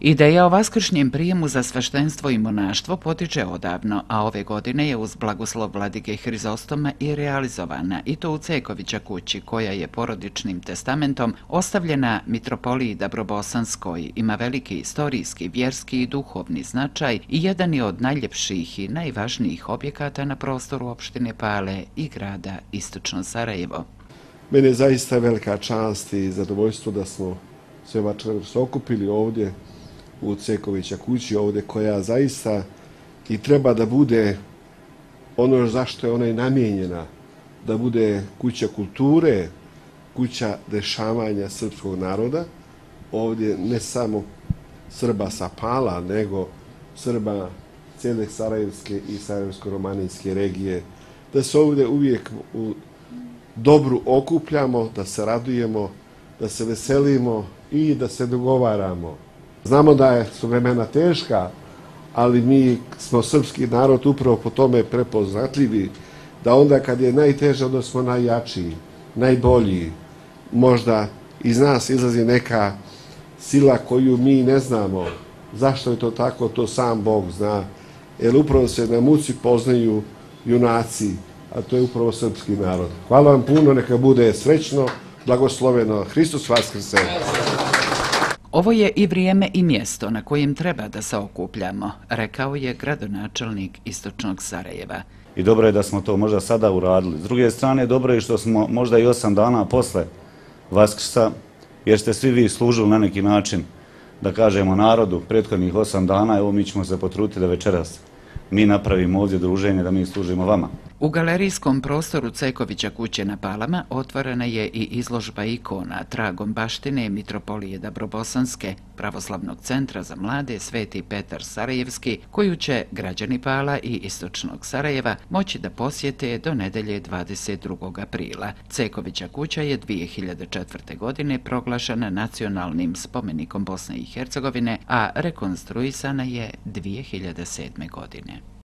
Ideja o vaskršnjem prijemu za sveštenstvo i monaštvo potiče odavno, a ove godine je uz blagoslov vladike Hrizostoma i realizovana, i to u Cekovića kući, koja je porodičnim testamentom ostavljena Mitropoliji Dabrobosanskoj, ima veliki istorijski, vjerski i duhovni značaj i jedan je od najljepših i najvažnijih objekata na prostoru opštine Pale i grada Istočno Sarajevo. Mene je zaista velika čast i zadovoljstvo da smo sve vačer se okupili ovdje u Cekovića kući ovdje koja zaista i treba da bude ono zašto je ona i namijenjena, da bude kuća kulture, kuća dešavanja srpskog naroda, ovdje ne samo Srba sa Pala, nego Srba cijele Sarajevske i Sarajevsko-Romanijske regije, da se ovdje uvijek u dobru okupljamo, da se radujemo, da se veselimo i da se dogovaramo. Znamo da je su vremena teška, ali mi smo srpski narod upravo po tome prepoznatljivi, da onda kad je najteže, onda smo najjačiji, najbolji. Možda iz nas izlazi neka sila koju mi ne znamo. Zašto je to tako, to sam Bog zna. Jer upravo se na muci poznaju junaci, a to je upravo srpski narod. Hvala vam puno, neka bude srećno, blagosloveno. Hristos Vaskrse! Ovo je i vrijeme i mjesto na kojem treba da se okupljamo, rekao je gradonačelnik Istočnog Sarajeva. I dobro je da smo to možda sada uradili. S druge strane, dobro je što smo možda i osam dana posle Vaskrsa, jer ste svi vi služili na neki način, da kažemo narodu, prethodnih osam dana, evo mi ćemo se potruti da večeras mi napravimo ovdje druženje, da mi služimo vama. U galerijskom prostoru Cekovića kuće na Palama otvorena je i izložba ikona tragom baštine Mitropolije Dabrobosanske, pravoslavnog centra za mlade Sveti Petar Sarajevski, koju će građani Pala i Istočnog Sarajeva moći da posjete do nedelje 22. aprila. Cekovića kuća je 2004. godine proglašena nacionalnim spomenikom Bosne i Hercegovine, a rekonstruisana je 2007. godine.